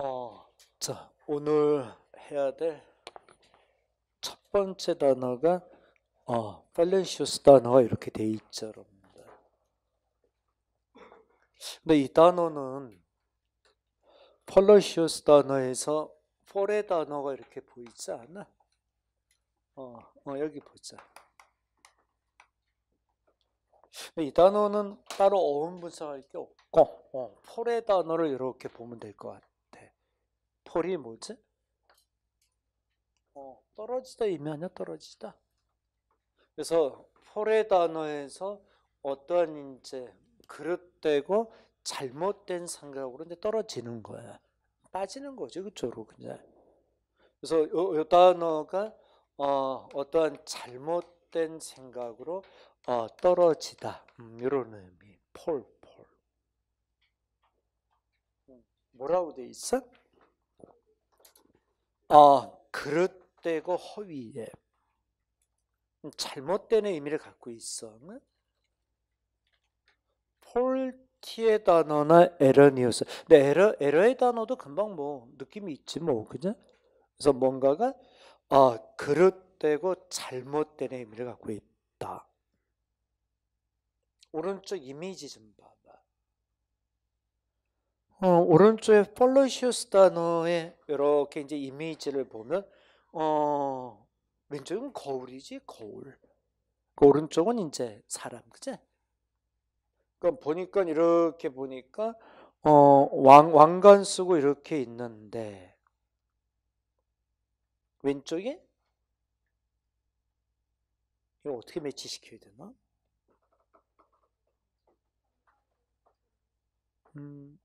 어, 자, 오늘 해야 될 첫 번째 단어가 어, 펠렌시우스 단어가 이렇게 돼 있죠, 여러분들. 근데 이 단어는 펠렌시우스 단어에서 폴의 단어가 이렇게 보이지 않아? 어, 어 여기 보자. 이 단어는 따로 어음 분석할 게 없고 어, 폴의 단어를 이렇게 보면 될 것 같아. 폴이 뭐지? 어, 떨어지다 의미하냐 떨어지다. 그래서 폴의 단어에서 어떠한 이제 그릇되고 잘못된 생각으로 이제 떨어지는 거야. 빠지는 거죠, 그쪽으로 그냥. 그래서 요, 요 단어가 어, 어떠한 잘못된 생각으로 어, 떨어지다. 음, 이런 의미. 폴, 폴. 음, 뭐라고 돼 있어? 아, 그릇되고 허위에 음, 잘못된 의미를 갖고 있어. 폴티의 단어나 에러니우스. 근데 에러, 에러의 단어도 금방 뭐 느낌이 있지 뭐, 그죠? 그래서 뭔가가 아, 그릇되고 잘못된 의미를 갖고 있다. 오른쪽 이미지 좀 봐봐. 어, 오른쪽에 폴로시우스 단어의 이렇게 이제 이미지를 보면 어, 왼쪽은 거울이지 거울. 그 오른쪽은 이제 사람, 그지? 그럼 보니까 이렇게 보니까 어, 왕 왕관 쓰고 이렇게 있는데 왼쪽에 이거 어떻게 매치시켜야 되나? 음.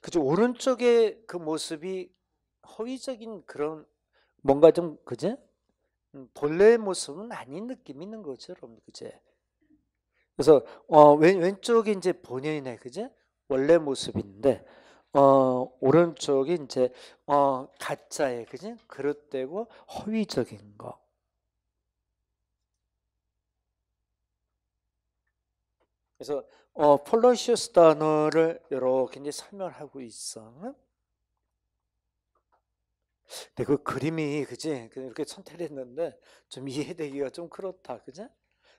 그죠 오른쪽에 그 모습이 허위적인 그런 뭔가 좀 그제 음, 본래의 모습은 아닌 느낌이 있는 거죠, 여러분, 그제? 그래서 어, 왼 왼쪽이 이제 본연이네, 그제? 원래 모습인데 어, 오른쪽이 이제 어, 가짜의 그지? 그릇되고 허위적인 거. 그래서 어, 폴로시우스 단어를 이렇게 이제 설명하고 있어. 근데 그 그림이 그지 이렇게 선택했는데 좀 이해되기가 좀 그렇다, 그지?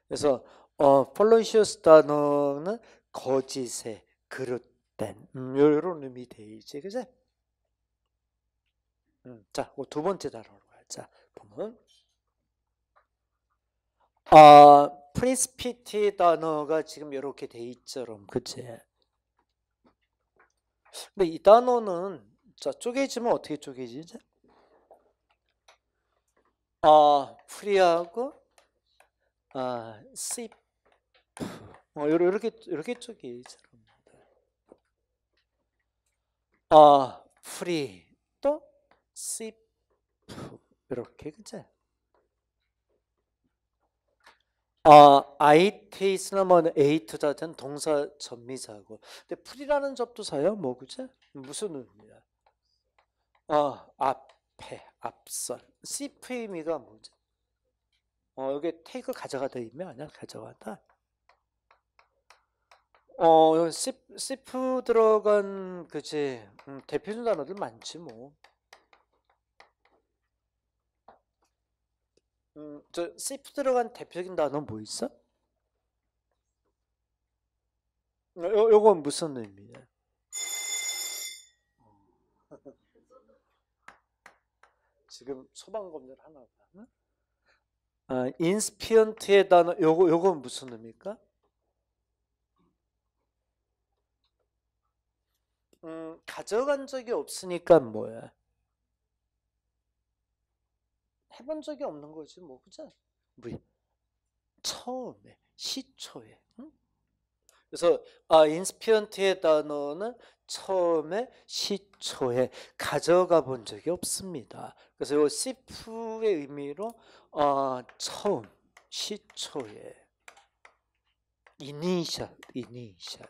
그래서 어, 폴로시우스 단어는 거짓의 그릇된 음, 이런 의미 되지, 그지? 음, 자, 두 번째 단어로 가자. 보면 아 프린스피티 단어가 지금 이렇게 돼 있죠, 그치? 근데 이 단어는 자 쪼개지면 어떻게 쪼개지지? 아 pre하고 아 cip 어, 이렇게 이렇게 쪼개지, 아 pre 또 cip 이렇게 그치? 아, ITE나 뭐 ATE자는 동사 접미사고. 근데 pre라는 접두사요? 뭐 그죠? 무슨 의미야? 아, 앞에, 앞선. CF 의미가 뭐죠? 어, 여기 테이크 가져가다 의미 아니야? 가져가다. 어, 여기 CF 들어간 그지 음, 대표적 단어들 많지 뭐. 음, 저 CF 들어간 대표적인 단어 뭐 있어? 요, 요건 무슨 의미야? 지금 소방검열 하나 봐. 아, 인스피언트의 단어 요거 요건 무슨 의미일까? 음, 가져간 적이 없으니까 뭐야? 해본 적이 없는 거지 뭐 그죠? 뭐 처음에 시초에 응? 그래서 아 인스피언트의 단어는 처음에 시초에 가져가 본 적이 없습니다. 그래서 이 시프의 의미로 어, 처음 시초에 이니셜 이니셜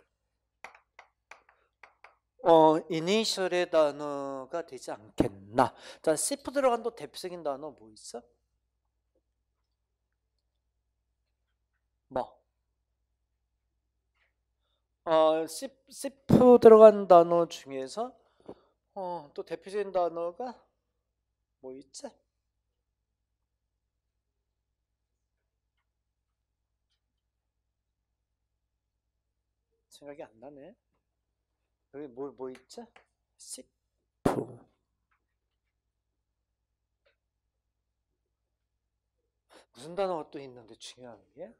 어, 이니셜의 단어가 되지 않겠나. 자, 시프 들어간 또 대표적인 단어 뭐 있어? 뭐? 어, 시, 시프 들어간 단어 중에서 어, 또 대표적인 단어가 뭐 있지? 생각이 안 나네. 여기 뭐, 뭐 있지? 시프. 무슨 단어가 또 있는데 중요한 게?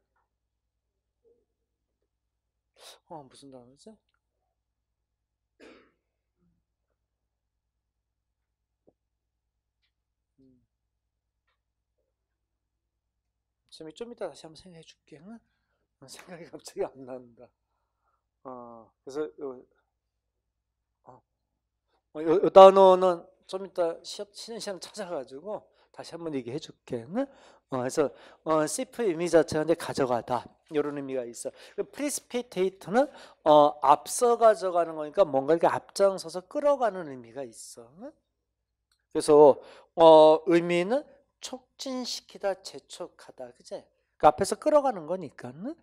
어, 무슨 단어지? 음. 좀 이따 다시 한번 생각해 줄게. 응? 어, 생각이 갑자기 안 난다. 어, 그래서 요, 요 단어는 좀 이따 쉬는 시간 찾아가지고 다시 한번 얘기해 줄게. 응? 어, 그래서 어, cip 의미 자체가 이제 가져가다 이런 의미가 있어. precipitate는 어, 앞서 가져가는 거니까 뭔가 이렇게 앞장서서 끌어가는 의미가 있어. 응? 그래서 어, 의미는 촉진시키다, 재촉하다, 그제? 그 앞에서 끌어가는 거니까. 응?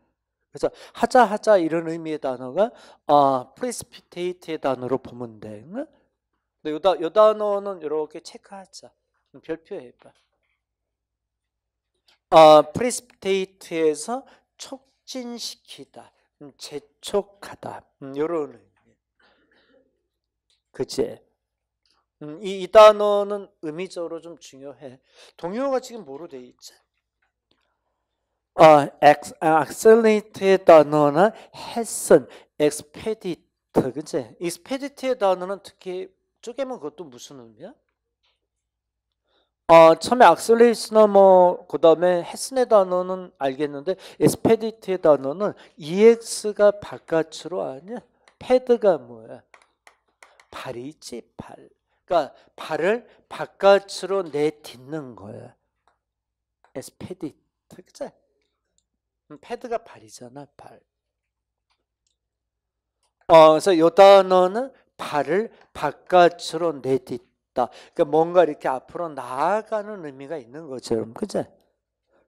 그래서 하자 하자 이런 의미의 단어가 어, precipitate의 단어로 보면 돼. 응? 근데 요, 다, 요 단어는 이렇게 체크하자. 별표해봐. 어, precipitate에서 촉진시키다, 음, 재촉하다 음, 이런 의미. 그치? 음, 이, 이, 단어는 의미적으로 좀 중요해. 동의어가 지금 뭐로 돼 있지? 어, 엑, accelerate의 단어는 hasten, expedite, 그치? expedite의 단어는 특히 쪼개면 그것도 무슨 의미야? 어, 처음에 악셀레이스나 뭐 그 다음에 헤스네 단어는 알겠는데 에스페디트의 단어는 EX가 바깥으로 아니야? 패드가 뭐야? 발이지 발. 그러니까 발을 바깥으로 내딛는 거야. 에스페디트 그치? 음, 패드가 발이잖아 발. 어, 그래서 이 단어는 발을 바깥으로 내딛 있다. 그러니까 뭔가 이렇게 앞으로 나아가는 의미가 있는 것처럼, 그죠?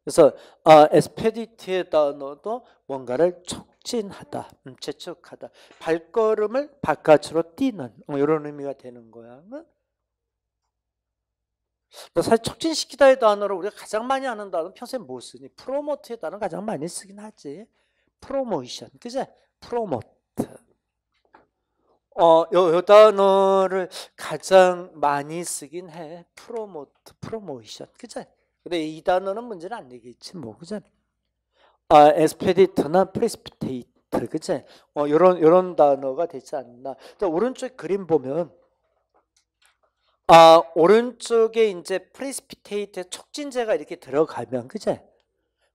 그래서 아, 에스페디티의 단어도 뭔가를 촉진하다, 음, 재촉하다, 발걸음을 바깥으로 뛰는 뭐 이런 의미가 되는 거야. 사실 촉진시키다의 단어로 우리가 가장 많이 하는 단어 평소에 뭐 쓰니? 프로모트의 단어 가장 많이 쓰긴 하지. 프로모이션, 그제? promote. 어, 요, 요 단어를 가장 많이 쓰긴 해. promote, promotion. 그죠? 근데 이 단어는 문제는 안 되겠지, 뭐. 그죠? 아, expedite나 precipitate. 그죠? 어, 요런, 요런 단어가 되지 않나. 자, 오른쪽 그림 보면, 아, 오른쪽에 이제 precipitate 촉진제가 이렇게 들어가면, 그죠?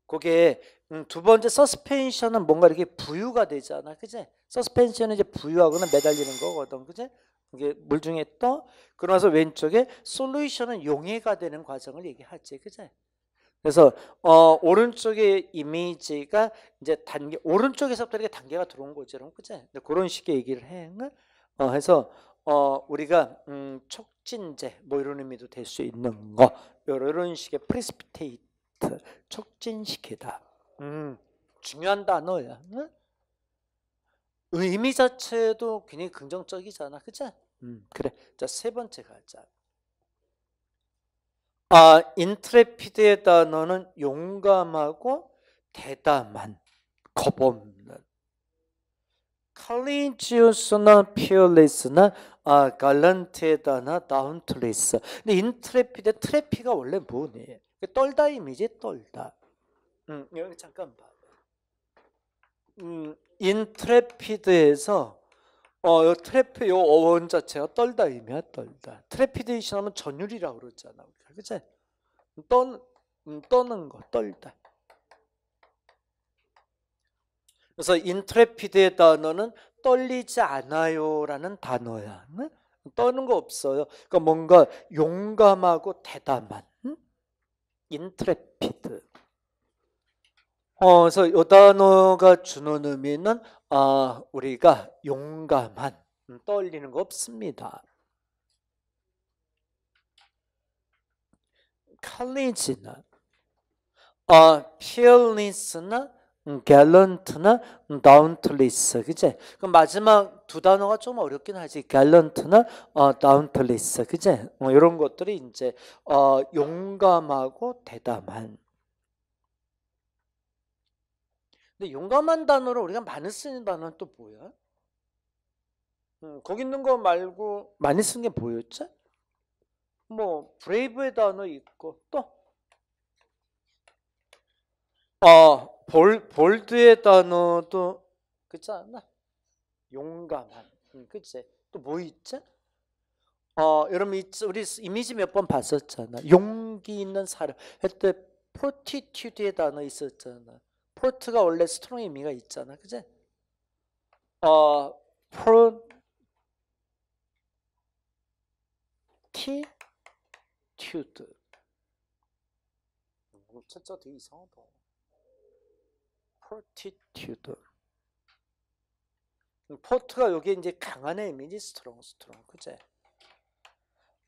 그게 음, 두 번째 서스펜션은 뭔가 이렇게 부유가 되잖아. 그지? 서스펜션은 이제 부유하거나 매달리는 거거든. 그지? 이게 물 중에 떠. 그러면서 왼쪽에 솔루션은 용해가 되는 과정을 얘기하지. 그지? 그래서 어, 오른쪽의 이미지가 이제 단계 오른쪽에서부터 이렇게 단계가 들어온 거죠. 그지? 그런 식의 얘기를 해. 어, 해서 어, 우리가 음, 촉진제 뭐 이런 의미도 될 수 있는 거. 이런 식의 precipitate 촉진시키다. 음, 중요한 단어야. 응? 의미 자체도 굉장히 긍정적이잖아. 그치? 음, 그래. 자, 세 번째 가자. 아, intrepid의 단어는 용감하고 대담한, 겁없는. 칼리지우스나 피어리스나 아, gallant의 단어 dauntless. 근데 intrepid, trepi가 원래 뭐니? 떨다 이미지 떨다. 음, 여기 잠깐 봐. 음, intrepid에서 어, 요 trepi 요 어원 자체가 떨다 의미야 떨다. trepidation 하면 전율이라고 그러잖아. 그치? 떠, 음, 떠는 거, 떨다. 그래서 intrepid의 단어는 떨리지 않아요라는 단어야. 응? 떠는 거 없어요. 그러니까 뭔가 용감하고 대담한 응? intrepid. 어, 그래서 이 단어가 주는 의미는 아, 우리가 용감한, 음, 떨리는 거 없습니다. 칼리지는 아, fearless나 gallant나 dauntless, 그제? 그 마지막 두 단어가 좀 어렵긴 하지. gallant나 어, dauntless, 그제? 뭐 이런 것들이 이제 어, 용감하고 대담한. 근데 용감한 단어로 우리가 많이 쓰는 단어는 또 뭐야? 음, 거기 있는 거 말고 많이 쓴 게 뭐였지? 뭐 brave의 단어 있고 또 어, 볼, bold의 단어도 그렇지 않나? 용감한. 응, 그치? 또 뭐 있지? 어, 여러분 우리 이미지 몇 번 봤었잖아. 용기 있는 사람. 그때 fortitude의 단어 있었잖아. fort가 원래 strong 의미가 있잖아. 그치? 어, fortitude. 첫째 되게 이상하다. fortitude. fort가 여기 이제 강한 의미지 strong strong 그제?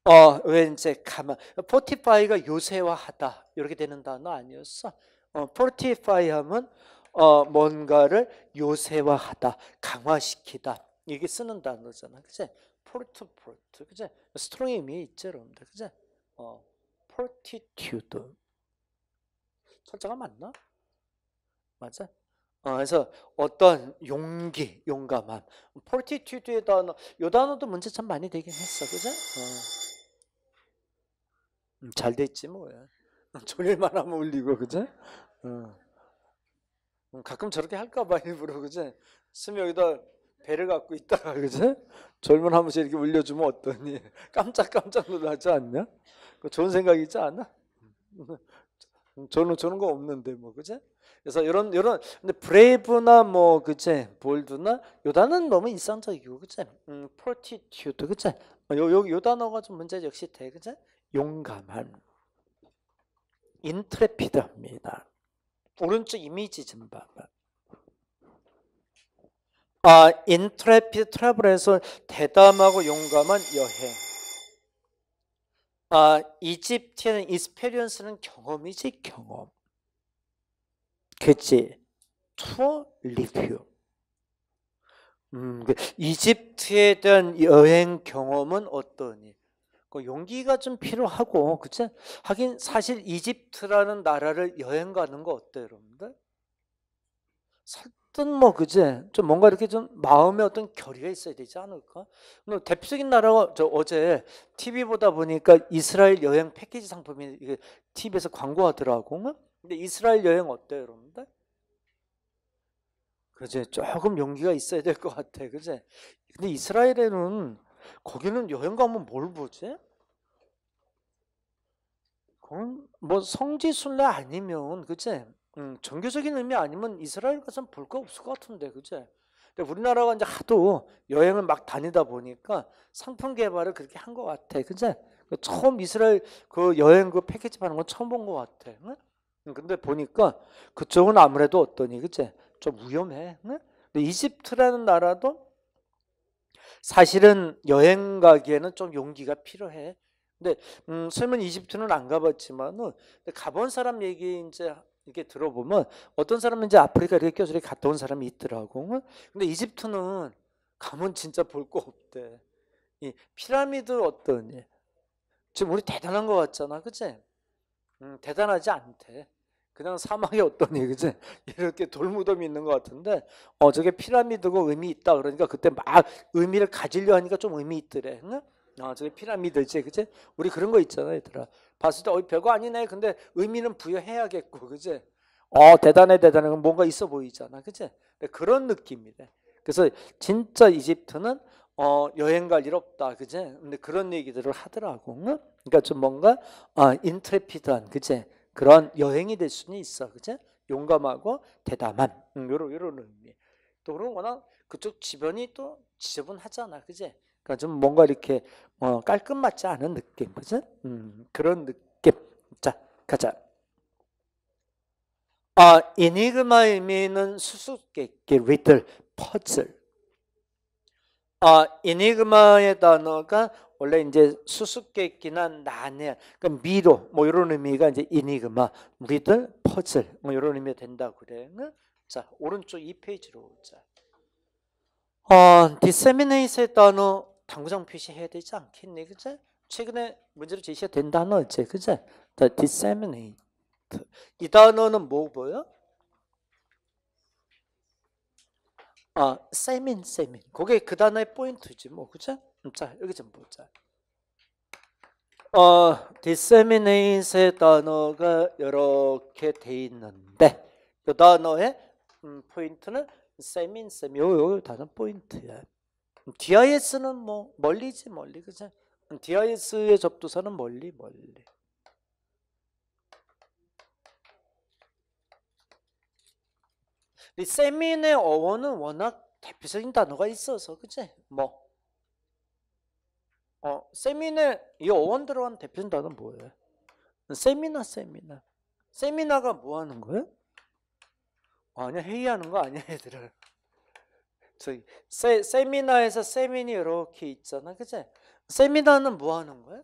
어, 왜 이제 가만 fortify가 요새화하다 이렇게 되는 단어 아니었어? 어, fortify 하면 어, 뭔가를 요새화하다, 강화시키다 이게 쓰는 단어잖아, 그제? fort fort, 그제? strong 의미 있죠, 여러분들, 그제? 어, fortitude. 철자가 맞나? 맞아? 어, 그래서 어떤 용기, 용감함, fortitude의 단어, 요 단어도 문제 참 많이 되긴 했어, 그죠? 어. 음, 잘 됐지 뭐야. 졸릴만 하면 울리고, 그죠? 어. 음, 가끔 저렇게 할까봐 일부러, 그죠? 스미 여기다 배를 갖고 있다가, 그죠? 젊은 하면서 이렇게 울려주면 어떠니? 깜짝깜짝 놀라지 않냐? 그 좋은 생각이지? 음, 저는 저런 거 없는데, 뭐, 그죠? 그래서 이런 이런 근데 브레이브나 뭐 그치 볼드나 요 단어는 너무 일상적이고 그치 음, fortitude 그치 요, 요, 요 단어가 좀 문제 역시 돼 그치 용감한 intrepid합니다 오른쪽 이미지 좀 봐봐 아 intrepid travel에서 대담하고 용감한 여행 아 이집트는 experience는 경험이지 경험 그치? 투어 리뷰. 음, 그 이집트에 대한 여행 경험은 어떠니? 그 용기가 좀 필요하고, 그치? 하긴 사실 이집트라는 나라를 여행 가는 거 어때요, 여러분들? 살든 뭐, 그지? 좀 뭔가 이렇게 좀 마음에 어떤 결의가 있어야 되지 않을까? 뭐 대표적인 나라가 저 어제 TV 보다 보니까 이스라엘 여행 패키지 상품이 TV에서 광고하더라고. 근데 이스라엘 여행 어때요, 여러분들? 그제 조금 용기가 있어야 될 것 같아, 그제? 근데 이스라엘에는 거기는 여행 가면 뭘 보지? 그건 뭐 성지 순례 아니면 그제? 음, 종교적인 의미 아니면 이스라엘 가서 볼거 없을 것 같은데, 그제? 근데 우리나라가 이제 하도 여행을 막 다니다 보니까 상품 개발을 그렇게 한 것 같아, 그제? 처음 이스라엘 그 여행 그 패키지 파는 건 처음 본 것 같아. 응? 근데 보니까 그쪽은 아무래도 어떠니 그치? 좀 위험해. 응? 근데 이집트라는 나라도 사실은 여행 가기에는 좀 용기가 필요해. 근데 음, 설문 이집트는 안 가봤지만은 가본 사람 얘기 이제 이렇게 들어보면 어떤 사람은 이제 아프리카 이렇게 껴서 갔다 온 사람이 있더라고. 근데 이집트는 가면 진짜 볼 거 없대. 이 피라미드 어떠니? 지금 우리 대단한 거 같잖아, 그치? 음, 대단하지 않대. 그냥 사막에 어떠니 그지 이렇게 돌무덤이 있는 것 같은데 어 저게 피라미드고 의미 있다 그러니까 그때 막 의미를 가지려 하니까 좀 의미 있더래. 응? 아 저게 피라미드지 그지 우리 그런 거 있잖아 얘들아. 봤을 때 어, 별거 아니네. 근데 의미는 부여해야겠고 그지 어 대단해 대단해. 뭔가 있어 보이잖아 그지 그런 느낌이래. 그래서 진짜 이집트는 어 여행 갈 일 없다 그지 근데 그런 얘기들을 하더라고 응? 그러니까 좀 뭔가 아 인트레피드한 그지 그런 여행이 될 수는 있어. 그치? 용감하고 대담한 음, 요런 요런 의미. 또 그런 워낙 그쪽 주변이 또 지저분하잖아. 그치? 그러니까 좀 뭔가 이렇게 어, 깔끔 맞지 않은 느낌. 그치? 음, 그런 느낌. 자, 가자. 아, 이니그마 의미는 수수께끼, 리들, 퍼즐. 아, 이니그마의 단어가 원래 이제 수수께끼나 난해, 그러니까 미로 뭐 이런 의미가 이제 이니그마, 우리들 퍼즐 뭐 이런 의미가 된다고 그래. 자, 오른쪽 2페이지로 오자. 어, disseminate의 단어 당구장 표시해야 되지 않겠니? 그제? 최근에 문제로 제시가 된 단어지. 그제? The disseminate. 이 단어는 뭐 보여? 아, 세민, 세민. 그게 그 단어의 포인트지, 뭐, 그죠? 자, 여기 좀 보자. 어, disseminate의 단어가 이렇게 돼 있는데, 이 단어의 음, 포인트는 세민, 세민. 요, 요 단어 포인트야. DIS는 뭐, 멀리지, 멀리, 그죠? DIS의 접두사는 멀리, 멀리. 이 세민의 어원은 워낙 대표적인 단어가 있어서 그치? 뭐 어, 세민의 이 어원 들어간 대표적인 단어는 뭐예요? 세미나 세미나 세미나가 뭐 하는 거예요? 아니야 회의하는 거 아니야 얘들아 저기 세, 세미나에서 세민이 이렇게 있잖아 그치? 세미나는 뭐 하는 거야?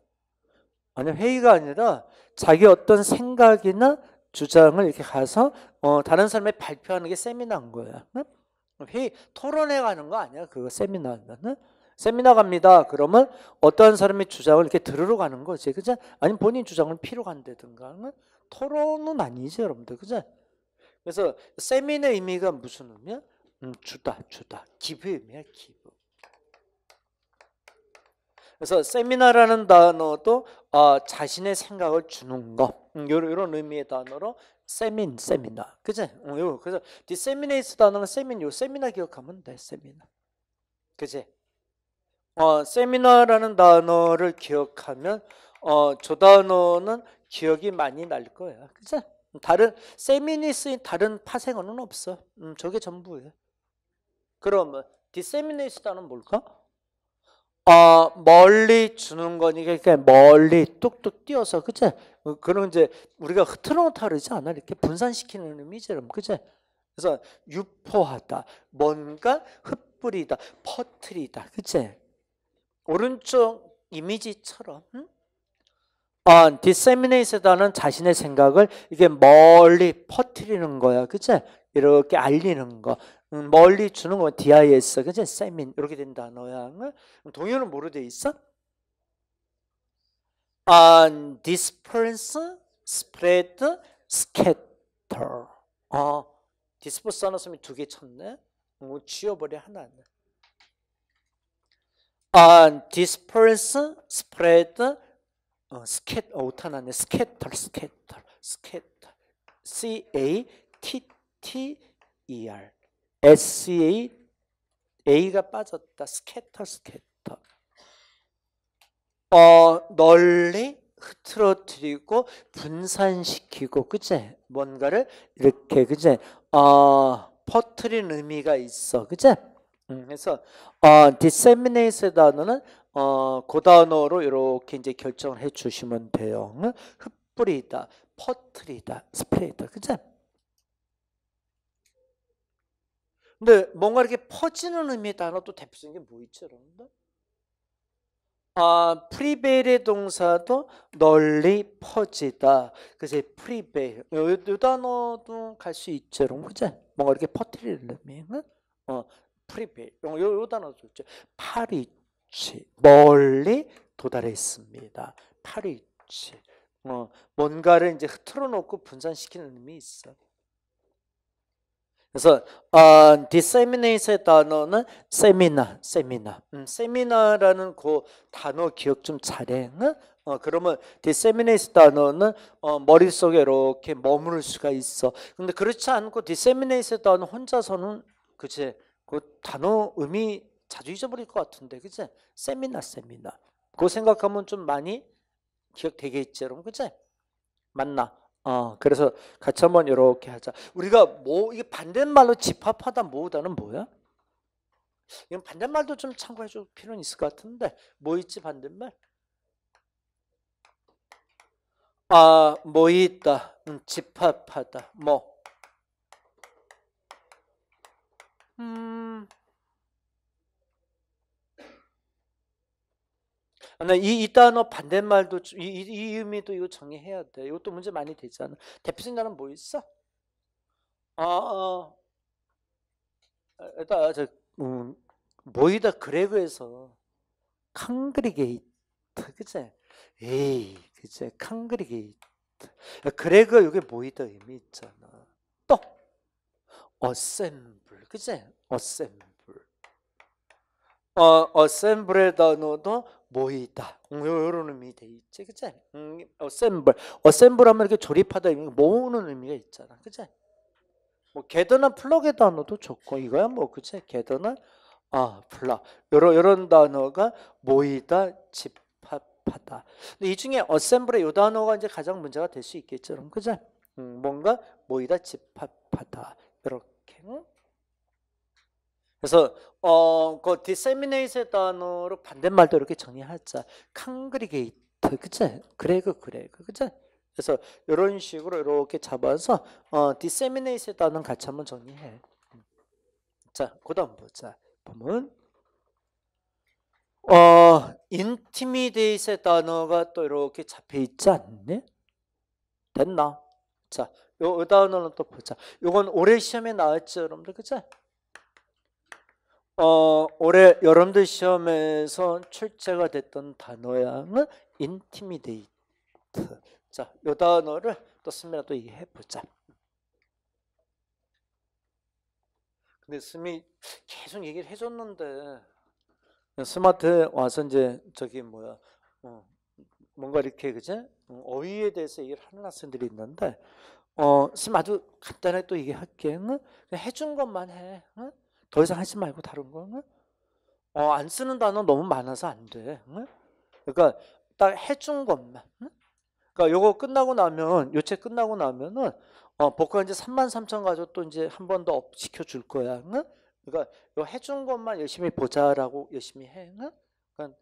아니야 회의가 아니라 자기 어떤 생각이나 주장을 이렇게 가서 어, 다른 사람에 발표하는 게 세미나인 거야. 응? 회의 토론회 가는 거 아니야? 그거 세미나는 세미나 갑니다. 그러면 어떤 사람의 주장을 이렇게 들으러 가는 거지, 그죠? 아니면 본인 주장을 피로 간다든가 응? 토론은 아니지, 여러분들, 그죠? 그래서 세미나의 의미가 무슨 의미야? 음, 주다, 주다, 기부의 의미야, 기부. 그래서 세미나라는 단어도 어, 자신의 생각을 주는 거 음, 이런, 이런 의미의 단어로 semin 세미나? 어, 요, 그래서 disseminate 단어는 semin 요 세미나 기억하면 돼 세미나 그지? 어, 세미나라는 단어를 기억하면 어, 저 단어는 기억이 많이 날 거야 그지? 다른 semin이 쓰인 다른 파생어는 없어 음, 저게 전부예요 그러면 disseminate 단어는 뭘까? 어, 멀리 주는 거니까 그러니까 멀리 뚝뚝 뛰어서 그치? 그런 이제 우리가 흐트러놓다 그러지 않아? 이렇게 분산시키는 여러분 그치? 그래서 유포하다 뭔가 흩뿌리다 퍼트리다 그치? 오른쪽 이미지처럼 응? 어, disseminate다는 자신의 생각을 이게 멀리 퍼트리는 거야 그치? 이렇게 알리는 거 음, 멀리 주는 거 DIS 그치? 세민 이렇게 된 단어야 동요는 뭐로 돼 있어? on disperse, spread, scatter. 아, disperse 하나 쓰면 두 개 쳤네. 뭐 지워버려 하나. On disperse, spread, 어, scat, 어, 오타나네. scatter, scatter, scatter. C A T T E R. S C A A가 빠졌다. scatter, scatter. 어, 널리 흐트러뜨리고 분산시키고 그제 뭔가를 이렇게 그제 어, 퍼트린 의미가 있어 그제 음, 그래서 어, disseminate 단어는 어, 그 단어로 이렇게 이제 결정을 해 주시면 돼요. 응? 흩뿌리다 퍼트리다 spread이다. 그제 근데 뭔가 이렇게 퍼지는 의미의 단어도 대표적인 게 뭐 있죠 여러분들? 아, prevail의 동사도 널리 퍼지다. 그래서 요, 요 단어도 갈 수 있죠, 그죠? 뭔가 이렇게 퍼뜨리는 의미는 어, prevail 요, 요 단어도 있죠. far reach 멀리 도달했습니다. 파리치 어, 뭔가를 이제 흐트러 놓고 분산시키는 의미 있어. 그래서 어, disseminate의 단어는 세미나, 세미나. 음, 세미나라는 그 단어 기억 좀 잘해. 응? 어, 그러면 disseminate 단어는 어, 머릿속에 이렇게 머무를 수가 있어. 근데 그렇지 않고 disseminate 단어 혼자서는 그치 그 단어 의미 자주 잊어버릴 것 같은데 그치? 세미나, 세미나. 그 생각하면 좀 많이 기억되겠지, 여러분, 그치? 맞나? 어, 그래서 같이 한번 이렇게 하자. 우리가 뭐 이게 반대말로 집합하다 모으다는 뭐야? 이건 반대말도 좀 참고해 줄 필요는 있을 것 같은데 뭐 있지 반대말? 아, 뭐 있다. 음, 집합하다. 뭐? 음, 이, 이 단어 반대말도 이, 이, 이, 의미도 이거 정리해야 돼. 이것도 문제 많이 되잖아. 대표적인 단어 뭐 있어? 아, 어, 일단 저 음, 모이다 greg에서 congregate 그제 에이 그제 congregate. greg 여기 모이다 의미 있잖아. 또 assemble 그제 assemble 어 assemble의 단어도 모이다. 이런 의미 돼 있지 그제 음, assemble assemble 하면 이렇게 조립하다 모으는 의미가 있잖아 그제 뭐 gather나 flock의 단어도 좋고 이거야 뭐 그치? gather나 아 flock 이런 이런 단어가 모이다 집합하다. 근데 이 중에 assemble의 이 단어가 이제 가장 문제가 될 수 있겠죠, 그죠? 음, 뭔가 모이다 집합하다. 이렇게. 그래서 어 그 disseminate의 단어로 반대말도 이렇게 정리하자. congregate 그치? 그레그 그레그 그치? 그래서 이런 식으로 이렇게 잡아서 어, disseminate의 단어 같이 한번 정리해. 자, 그다음 보자. 보면 어, intimidate의 단어가 또 이렇게 잡혀 있지 않니? 됐나? 자, 요, 요 단어는 또 보자. 요건 올해 시험에 나왔죠, 여러분들, 그죠? 어, 올해 여러분들 시험에서 출제가 됐던 단어야. intimidate. 자, 요 단어를 또 스미가 또 얘기해 보자. 근데 스미 계속 얘기를 해줬는데 스마트 와서 이제 저기 뭐야 어, 뭔가 이렇게 그제 어, 어휘에 대해서 얘기를 하는 학생들이 있는데 어 아주 간단하게 또 얘기할게 응? 해준 것만 해 응? 더 이상 하지 말고 다른 거 응? 어, 안 쓰는 단어 너무 많아서 안 돼. 응? 그러니까 딱 해준 것만. 응? 그러니까 요거 끝나고 나면 요 책 끝나고 나면은 어, 복권 이제 3만 3천 가지고 또 이제 한 번더업 시켜 줄 거야. 응? 그러니까 요 해준 것만 열심히 보자라고 열심히 해. 응? 그러니까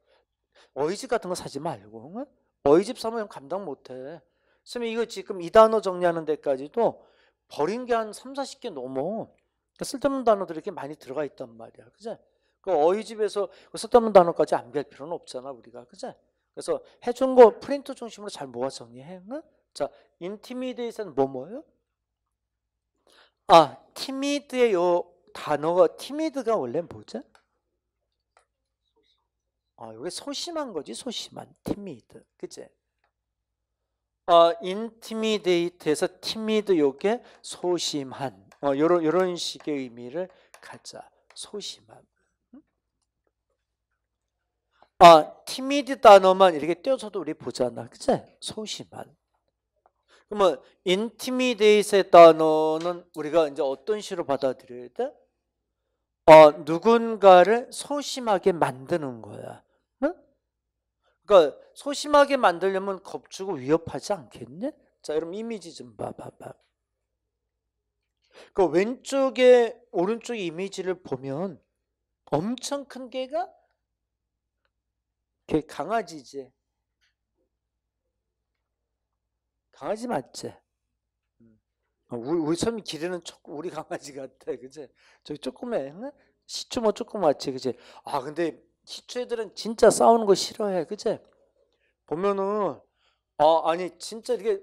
어휘집 같은 거 사지 말고. 응? 어휘집 사면 감당 못 해. 선생님 이거 지금 이 단어 정리하는 데까지도 버린 게 한 3, 40개 넘어. 그러니까 쓸데없는 단어들이 이렇게 많이 들어가 있단 말이야. 그죠? 그 어휘집에서 그 쓸데없는 단어까지 안별 필요는 없잖아, 우리가. 그죠? 그래서 해준 거 프린트 중심으로 잘 모아 정리해. 응? 자, intimidation 뭐 뭐예요? 아, timid의 요 단어가 timid가 원래 뭐죠? 아, 이게 소심한 거지, 소심한 티미드. 그치? 아, 인티미데이트에서 티미드 요게 소심한. 어, 요런 요런 식의 의미를 갖자. 소심한. 아, 티미드 단어만 이렇게 떼어서도 우리 보잖아. 그치? 소심한. 그러면 intimidate의 단어는 우리가 이제 어떤 식으로 받아들여야 돼? 어, 누군가를 소심하게 만드는 거야. 응? 그러니까 소심하게 만들려면 겁주고 위협하지 않겠네? 자, 여러분 이미지 좀 봐봐봐. 그 왼쪽에 오른쪽 이미지를 보면 엄청 큰 개가 걔 강아지지. 강아지 맞지? 음. 어, 우리, 우리 처음 기르는 조금 우리 강아지 같아, 그지? 저기 조그매, 응? 시추 뭐 조그맣지, 그지? 아 근데 시추 애들은 진짜 싸우는 거 싫어해, 그지? 보면은 아 아니 진짜 이게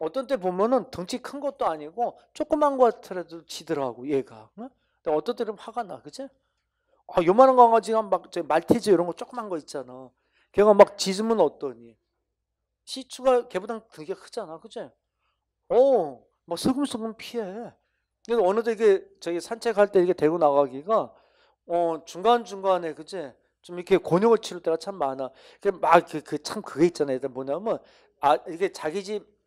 어떤 때 보면은 덩치 큰 것도 아니고 조그만 거 같더라도 지더라고 얘가. 응? 근데 어떤 때는 화가 나, 그지? 아 요만한 강아지가 막저 말티즈 이런 거 조그만 거 있잖아. 걔가 막 짖으면 어떠니? 시추가 걔보다 되게 크잖아, 그치? 어, 막 슬금슬금 피해. 그래서 어느 되게 저기 산책할 때 이렇게 대고 나가기가 어 중간 중간에 그치? 좀 이렇게 곤욕을 치를 때가 참 많아. 막그참 그, 그 그게 있잖아, 애들 뭐냐면 아 이게 자기 집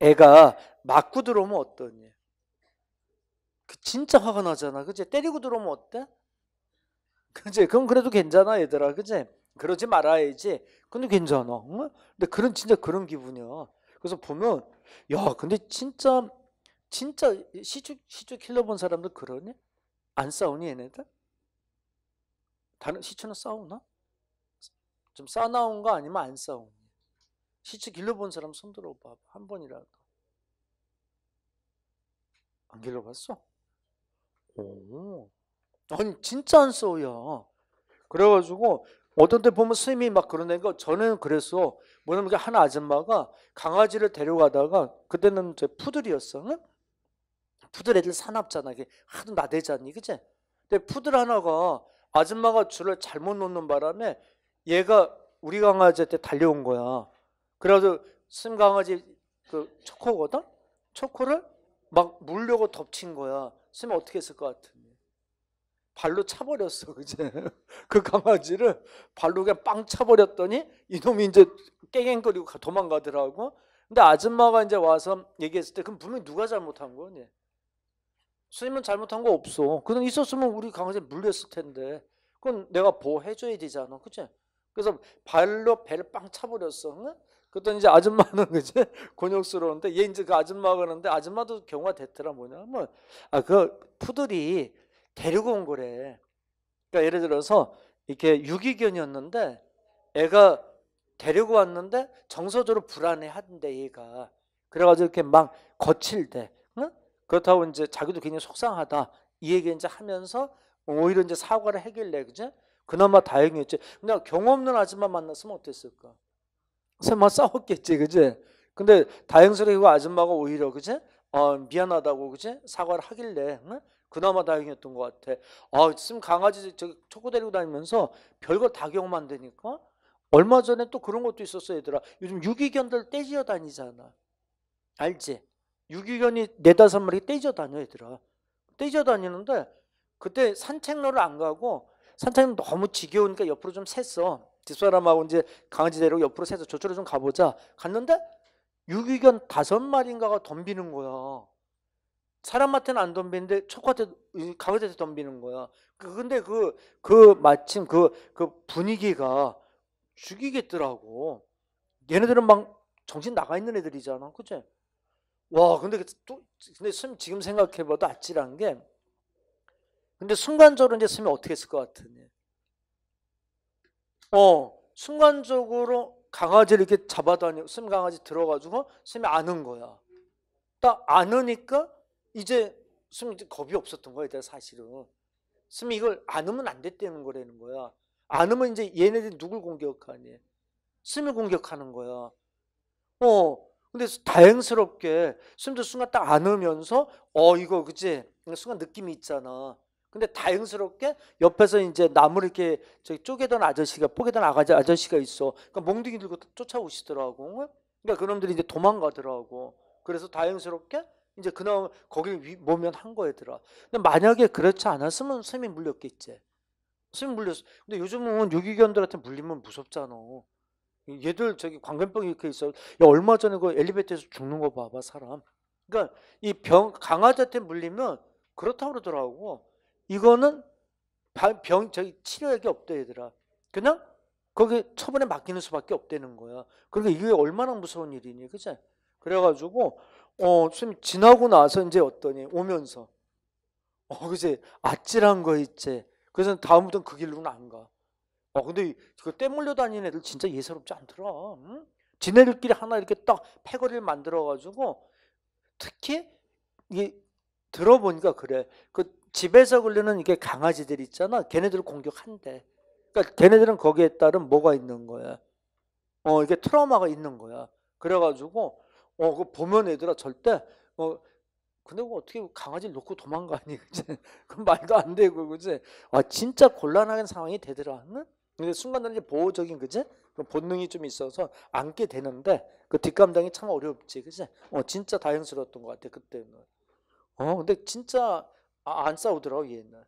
애가 맞고 들어오면 어떠니? 그 진짜 화가 나잖아, 그치? 때리고 들어오면 어때? 그치? 그럼 그래도 괜찮아, 얘들아, 그치? 그러지 말아야지. 근데 괜찮아. 응? 근데 그런 진짜 그런 기분이야. 그래서 보면 야, 근데 진짜 진짜 시주 시주 킬러 본 사람들 그러니? 안 싸우니 얘네들? 다른 시추는 싸우나? 좀 싸나운 거 아니면 안 싸우니? 시추 길러본 사람 손 들어봐 한 번이라도 안 길러봤어? 오, 아니 진짜 안 싸워요. 그래가지고 어떤 때 보면 스님이 막 그러니까 저는 그랬어. 뭐냐면 한 아줌마가 강아지를 데려가다가 그때는 제 푸들이었어. 응? 푸들 애들 사납잖아. 이게 하도 나대잖니, 그치? 근데 푸들 하나가 아줌마가 줄을 잘못 놓는 바람에 얘가 우리 강아지한테 달려온 거야. 그래가지고 스님 강아지 그 초코거든? 초코를 막 물려고 덮친 거야. 스님 어떻게 했을 것 같으니? 발로 차버렸어, 그제? 그 강아지를 발로 그냥 빵 차버렸더니 이놈이 이제 깽깽거리고 도망가더라고. 근데 아줌마가 이제 와서 얘기했을 때 그럼 분명히 누가 잘못한 거니? 스님은 잘못한 거 없어. 그냥 있었으면 우리 강아지 물렸을 텐데. 그건 내가 보호해줘야 되잖아. 그치? 그래서 발로 배를 빵 차버렸어. 응? 그랬더니 이제 아줌마는 그지 곤욕스러운데 얘 이제 그 아줌마가 그러는데 아줌마도 경우가 됐더라 뭐냐면 아 그 푸들이 데리고 온 거래. 그러니까 예를 들어서 이렇게 유기견이었는데 애가 데리고 왔는데 정서적으로 불안해 한대 얘가. 그래가지고 이렇게 막 거칠대. 응? 그렇다고 이제 자기도 굉장히 속상하다. 이 얘기 이제 하면서 오히려 이제 사과를 해길래 그지? 그나마 다행이었지. 근데 경험 없는 아줌마 만났으면 어땠을까? 설마 싸웠겠지, 그지? 근데 다행스럽게 그 아줌마가 오히려 그지? 어, 미안하다고 그지? 사과를 하길래 응? 그나마 다행이었던 것 같아. 아, 지금 강아지 저 초코 데리고 다니면서 별걸 다 경험한 다니까. 얼마 전에 또 그런 것도 있었어, 얘들아. 요즘 유기견들 떼지어 다니잖아. 알지? 유기견이 네다섯 마리 떼지어 다녀, 얘들아. 떼지어 다니는데 그때 산책로를 안 가고 산책은 너무 지겨우니까 옆으로 좀 샜어. 뒷사람하고 이제 강아지 데리고 옆으로 새서 저쪽으로 좀 가보자. 갔는데 유기견 다섯 마리인가가 덤비는 거야. 사람한테는 안 덤비는데 초코한테 강아지한테 덤비는 거야. 그, 근데 그, 그 마침 그, 그 분위기가 죽이겠더라고. 얘네들은 막 정신 나가 있는 애들이잖아. 그치? 와, 근데 그 또, 근데 지금 생각해봐도 아찔한 게, 근데 순간적으로 이제 스님이 어떻게 했을 것 같으니? 어, 순간적으로 강아지를 이렇게 잡아다니, 스님 강아지 들어가지고 스님이 아는 거야. 딱 안으니까 이제 스님 겁이 없었던 거야, 사실은. 스님이 이걸 안으면 안 됐다는 거라는 거야. 안으면 이제 얘네들이 누굴 공격하니? 스님을 공격하는 거야. 어, 근데 다행스럽게 스님도 순간 딱 안으면서 어, 이거 그치? 순간 느낌이 있잖아. 근데 다행스럽게 옆에서 이제 나무를 이렇게 저기 쪼개던 아저씨가 뽀개던 아가지 아저씨가 있어. 그러니까 몽둥이 들고 쫓아오시더라고. 그러니까 그놈들이 이제 도망가더라고. 그래서 다행스럽게 이제 그놈 거길 모면 한 거였더라. 근데 만약에 그렇지 않았으면 쌤이 물렸겠지. 쌤이 물렸어. 근데 요즘은 유기견들한테 물리면 무섭잖아. 얘들 저기 광견병이 이렇게 있어. 야, 얼마 전에 그 엘리베이터에서 죽는 거 봐봐 사람. 그러니까 이 병 강아지한테 물리면 그렇다고 그러더라고. 이거는 병 저기 치료약이 없대 얘들아. 그냥 거기 처분에 맡기는 수밖에 없다는 거야. 그러니까 이게 얼마나 무서운 일이니, 그치? 그래가지고 어, 좀 지나고 나서 이제 어떠니 오면서 어, 그치? 아찔한 거 있지. 그래서 다음부터는 그 길로는 안 가. 어, 근데 그 떼물려 다니는 애들 진짜 예사롭지 않더라. 응? 지네들끼리 하나 이렇게 딱 패거리를 만들어가지고 특히 이게 들어보니까 그래. 그 집에서 걸리는 이게 강아지들 있잖아. 걔네들을 공격한대. 그러니까 걔네들은 거기에 따른 뭐가 있는 거야. 어, 이게 트라우마가 있는 거야. 그래가지고, 어, 그 보면 애들아 절대, 어, 근데 뭐 어떻게 강아지를 놓고 도망가니, 그지? 그 말도 안 되고, 그지? 아, 진짜 곤란한 상황이 되더라. 응? 근데 순간적으로 이제 보호적인, 그지? 그 본능이 좀 있어서 안게 되는데, 그 뒷감당이 참 어렵지, 그지? 어, 진짜 다행스러웠던 것 같아, 그때는. 어, 근데 진짜 아, 안 싸우더라고 얘는.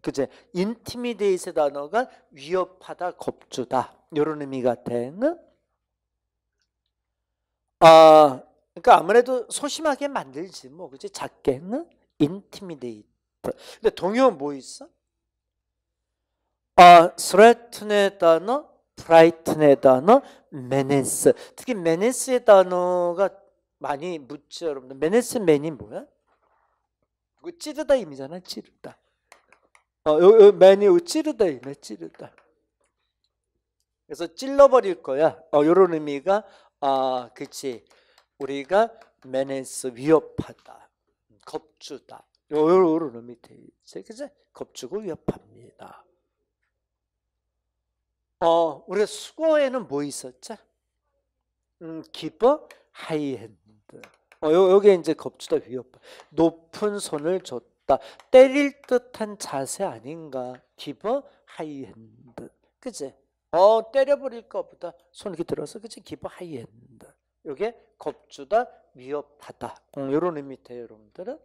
그제 인티미데이트 단어가 위협하다, 겁주다 이런 의미 같아. 아, 그러니까 아무래도 소심하게 만들지 뭐 그지 작게, 응? intimidate. 근데 동의어 뭐 있어? 아, threaten의 단어, frighten의 단어, menace. 특히 menace의 단어가 많이 묻죠, 여러분들. menace men이 뭐야? 그 찌르다 의미잖아, 찌르다. 어, 요, 요 men이 요 찌르다. 그래서 찔러버릴 거야. 어, 요런 의미가 아, 그치. 우리가 menace 위협하다, 겁주다. 요런 의미 돼 있지, 그치? 겁주고 위협합니다. 어, 우리가 숙어에는 뭐 있었죠? 음, give a high hand. 어, 요, 요게 이제 겁주다 위협. 높은 손을 줬다. 때릴 듯한 자세 아닌가? give a high hand. 그지? 어, 때려버릴까 보다. 손 이렇게 들어서, 그지? give a high hand. 요게 겁주다, 위협하다. 음, 요런 의미 돼요, 여러분들은.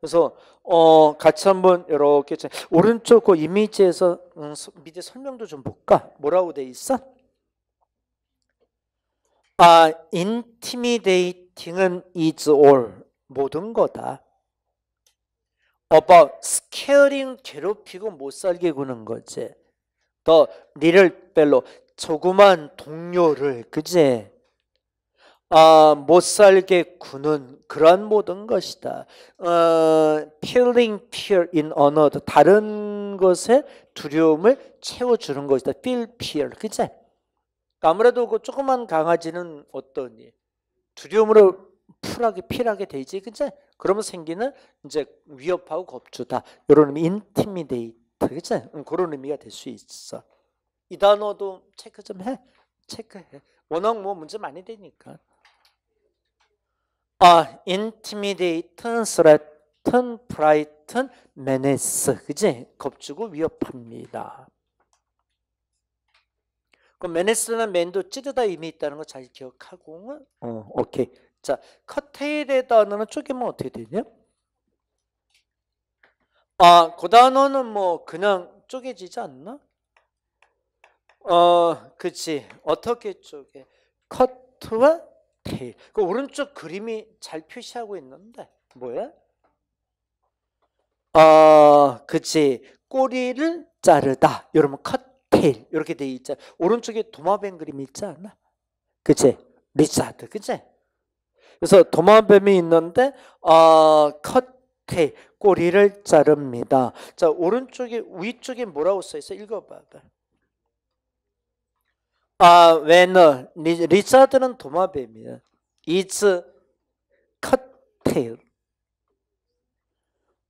그래서 어 같이 한번 이렇게 오른쪽 그 이미지에서 음, 밑에 설명도 좀 볼까? 뭐라고 돼 있어? 아, intimidating은 is all 모든 거다. about scaring 괴롭히고 못 살게 구는 거지. 더 리를 벨로 조그만 동료를 그제 아, 못 살게 구는 그런 모든 것이다. 어, feeling fear in another 다른 것에 두려움을 채워주는 것이다. feel fear 그치? 아무래도 그 조그만 강아지는 어떠니? 두려움으로 풀하게 필하게 되지 그치? 그러면 생기는 이제 위협하고 겁주다. 이런 의미 intimidate 그치? 응, 그런 의미가 될 수 있어. 이 단어도 체크 좀 해. 체크해. 워낙 뭐 문제 많이 되니까. 아, intimidate, threaten, frighten, menace. 그지? 겁주고 위협합니다. 그 menace는 맨도 찌르다 의미 있다는 거 잘 기억하고. 어, 오케이. 자, 커테일의 단어는 쪼개면 어떻게 되냐? 아, 그 단어는 뭐 그냥 쪼개지지 않나? 어, 그치. 어떻게 쪼개? 커트와 테일. 그 오른쪽 그림이 잘 표시하고 있는데 뭐야? 아, 그치. 꼬리를 자르다. 여러분 cut tail 이렇게 돼 있죠. 오른쪽에 도마뱀 그림이 있지 않나? 그치? lizard, 그치? 그래서 도마뱀이 있는데 아, cut tail 꼬리를 자릅니다. 자, 오른쪽에 위쪽에 뭐라고 써 있어? 읽어봐. 아, when a lizard는 도마뱀이야. its cut tail.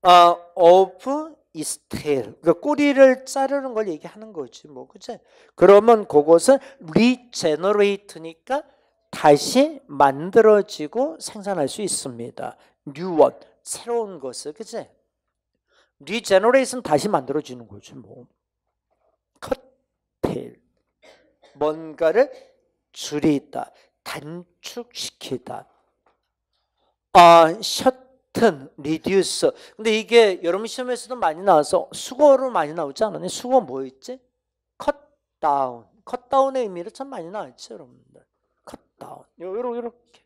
아, of tail. 그러니까 꼬리를 자르는 걸 얘기하는 거지, 뭐, 그치? 그러면 그것은 regenerate니까 다시 만들어지고 생산할 수 있습니다. one, 새로운 것을, 그치? regenerate는 다시 만들어지는 거지, 뭐. cut-tail. 뭔가를 줄이다, 단축시키다. 아, shorten, reduce. 근데 이게 여러분 시험에서도 많이 나와서 숙어로 많이 나오지 않았니? 숙어 뭐 있지? cut down. cut down의 의미를 참 많이 나왔죠, 여러분들. cut down. 요렇게, 요렇게.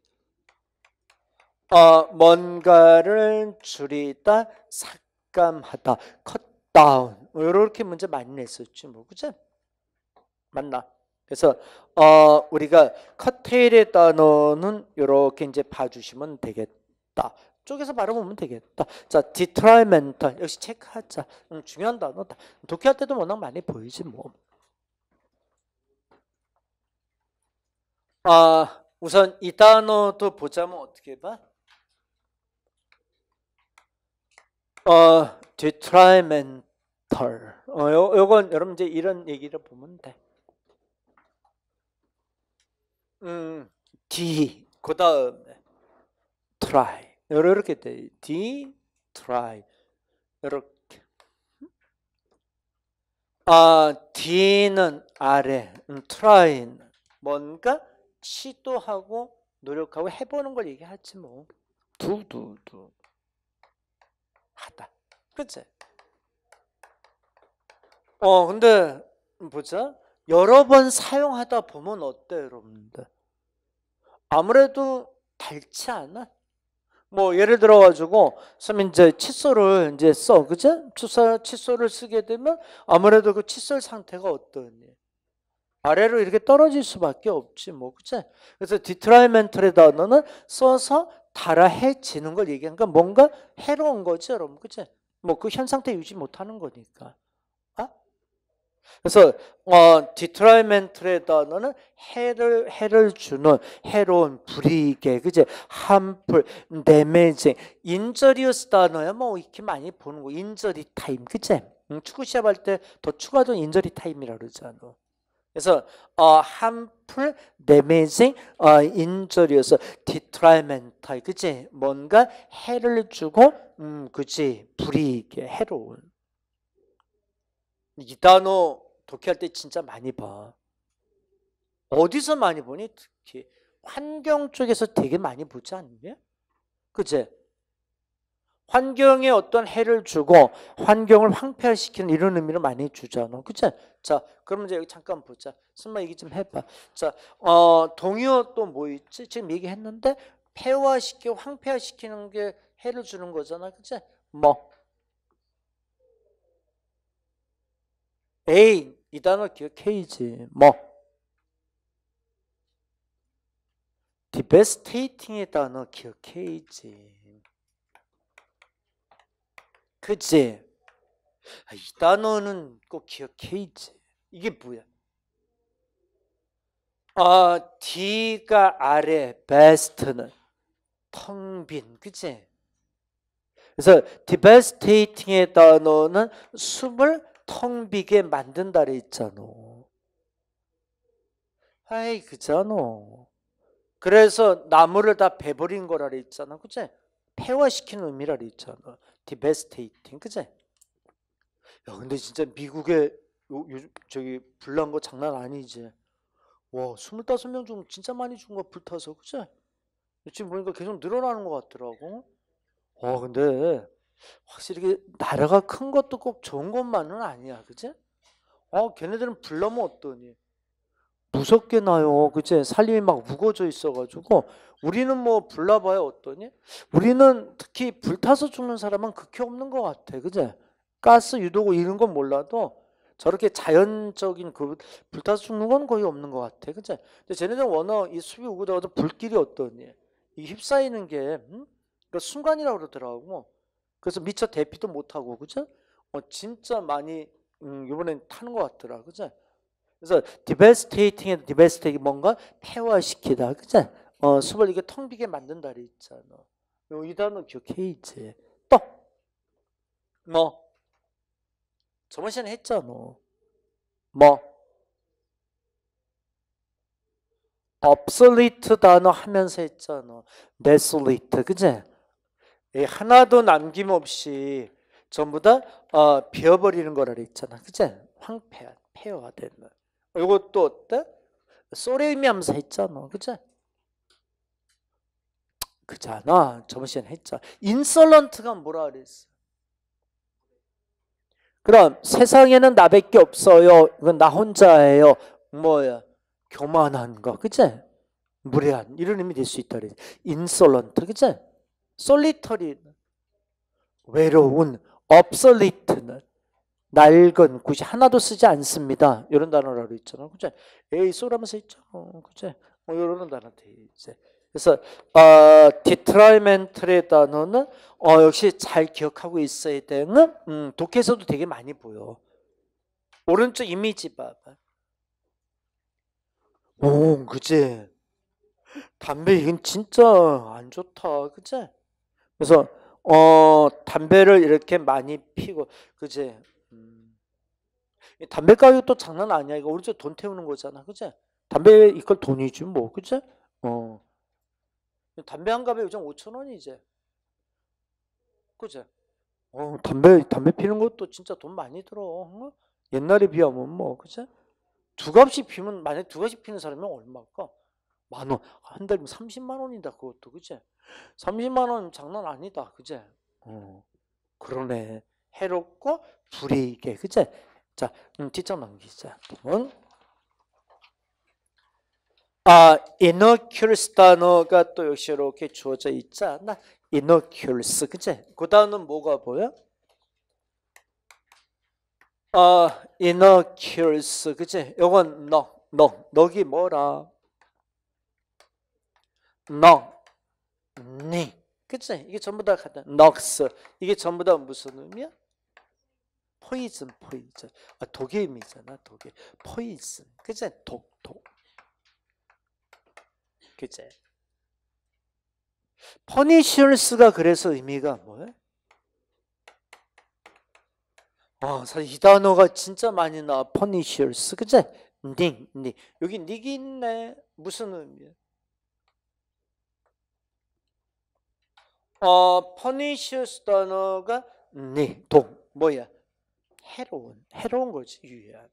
어, 뭔가를 줄이다, 삭감하다. cut down. 요렇게 문제 많이 냈었지, 뭐, 그죠? 맞나? 그래서 어, 우리가 curtail의 단어는 이렇게 이제 봐 주시면 되겠다. 쪽에서 바라보면 되겠다. 자, detrimental 역시 체크하자. 음, 중요한 단어다. 독해할 때도 워낙 많이 보이지 뭐. 아, 우선 이 단어도 보자면 어떻게 봐? 어, detrimental. 어, 요, 요건 여러분 이제 이런 얘기를 보면 돼. 음, D 그 다음에 try 이렇게 돼. D try 이렇게. 아 D는 아래 음, try는 뭔가 시도하고 노력하고 해보는 걸 얘기하지 뭐. 두두두. 하다. 그치? 어 근데 보자. 여러 번 사용하다 보면 어때 여러분들? 아무래도 닳지 않아? 뭐 예를 들어 가지고 선생님 이제 칫솔을 이제 써 그죠? 칫솔 칫솔을 쓰게 되면 아무래도 그 칫솔 상태가 어떠니? 아래로 이렇게 떨어질 수밖에 없지 뭐 그죠? 그래서 디트라이멘털의 단어는 써서 닳아 해지는 걸 얘기하니까 뭔가 해로운 거죠 여러분 그죠? 뭐그 현 상태 유지 못하는 거니까 그래서 어, detriment의 단어는 해를 해를 주는 해로운 불이익에 그제 harmful damaging injurious 단어야 뭐 이렇게 많이 보는 거 인저리 타임 그제 응, 축구 시합할 때 더 추가된 인저리 타임이라 그러잖아 그래서 어, harmful, damaging, 어, 인절이어서 detrimental, 그치? 뭔가 해를 주고, 음, 그치? 불이익에 해로운. 이 단어 독해할 때 진짜 많이 봐. 어디서 많이 보니? 특히 환경 쪽에서 되게 많이 보지 않냐? 그치? 환경에 어떤 해를 주고 환경을 황폐화시키는 이런 의미를 많이 주잖아. 그치? 자, 그러면 이제 여기 잠깐 보자. 승마 얘기 좀 해봐. 자, 어, 동의어 또 뭐 있지? 지금 얘기했는데 폐화시키고 황폐화시키는 게 해를 주는 거잖아. 그치? 뭐? A, 이 단어 기억해야지. 뭐? 디베스테이팅의 단어 기억해야지. 그치? 아, 이 단어는 꼭 기억해야지. 이게 뭐야? 아, D가 아래, best는 텅 빈, 그치? 그래서 devastating의 단어는 숨을 텅 비게 만든다 그랬잖아. 아이, 그잖아. 그래서 나무를 다 베버린 거라 그랬잖아. 그치? 폐화시키는 의미라 그랬잖아. devastating, 그치? 야, 근데 진짜 미국에 요, 요즘 저기 불난 거 장난 아니지. 와, 25명 중 진짜 많이 죽은 거 불타서, 그치? 지금 보니까 계속 늘어나는 것 같더라고. 와, 근데 확실히 나라가 큰 것도 꼭 좋은 것만은 아니야, 그치? 어, 걔네들은 불나면 어떠니? 무섭게 나요, 그치? 살림이 막 무거워져 있어가지고 우리는 뭐 불나봐야 어떠니? 우리는 특히 불타서 죽는 사람은 극히 없는 것 같아, 그치? 가스 유도고 이런 건 몰라도 저렇게 자연적인 그 불타서 죽는 건 거의 없는 것 같아, 그치? 근데 쟤네들 워낙 이 숲이 우고다가도 불길이 어떠니? 이 휩싸이는 게 음? 그 순간이라고 그러더라고. 그래서 미처 대피도 못하고, 그죠? 어, 진짜 많이 음, 이번엔 타는 것 같더라, 그죠? 그래서 devastating에 devastating 뭔가 폐화시키다, 그죠? 어, 숲을 이게 텅 비게 만든다 그랬잖아. 이 단어 기억해야지. 또, 뭐, 저번 시간에 했잖아. 뭐, obsolete 단어 하면서 했잖아. desolate, 그지? 하나도 남김없이 전부 다 어, 비워버리는 거라 그랬잖아. 그지? 황폐한, 폐화된. 이것도 어때? 소레미 하면서 했잖아. 그지? 그잖아. 저번 시간에 했잖아. 인설런트가 뭐라 그랬어? 그럼 세상에는 나밖에 없어요. 이건 나 혼자예요. 뭐야? 교만한 거. 그지? 무례한 이런 의미 될 수 있다 그래. 인솔런트. 그지? 솔리터리 외로운 obsolete는 낡은 굳이 하나도 쓰지 않습니다. 이런 단어라고 있잖아. 그죠? 에이 쏘라면서 있잖아. 그죠? 뭐 이런 단어 돼 이제. 그래서 어, detrimental의 단어는 어, 역시 잘 기억하고 있어야 되는 음, 독해에서도 되게 많이 보여. 오른쪽 이미지 봐봐. 오, 그지? 담배 이건 진짜 안 좋다, 그지? 그래서 어 담배를 이렇게 많이 피고, 그지? 음. 담배 가격도 장난 아니야. 이거 우리 돈 태우는 거잖아, 그지? 담배 이걸 돈이지 뭐, 그지? 어. 담배 한 갑에 요즘 5천 원이지. 그지? 어, 담배 담배 피는 것도 진짜 돈 많이 들어. 어? 옛날에 비하면 뭐, 그지? 두 갑씩 피면 만약 두 갑씩 피는 사람이 얼마일까? 만 원. 한 달이면 30만 원이다. 그것도 그지? 30만 원 장난 아니다. 그지? 어. 그러네. 해롭고 불이익에. 그지? 자, 음, 뒷장 넘기자. 음. 아, innocuous 단어가 또 역시 이렇게 주어져 있잖아. innocuous. 그지? 그 단어는 뭐가 보여? 어, innocuous, 그치? 요건 넉, 넉, 넉이 뭐라? 넉, 니, 그치? 이게 전부 다 같다. 넉스, 이게 전부 다 무슨 의미야? 포이즌, 포이즌. 아, 독의 의미잖아, 독의. 포이즌, 그치? 독, 독. 그치? 퍼니셔스가 그래서 의미가 뭐야? 어, 사실 이 단어가 진짜 많이 나와. 퍼니셔스, 그치? 닉, 닉. 여기 닉이 있네. 무슨 의미야? 어, pernicious 단어가 닉, 동, 뭐야? 해로운, 해로운 거지, 유해한.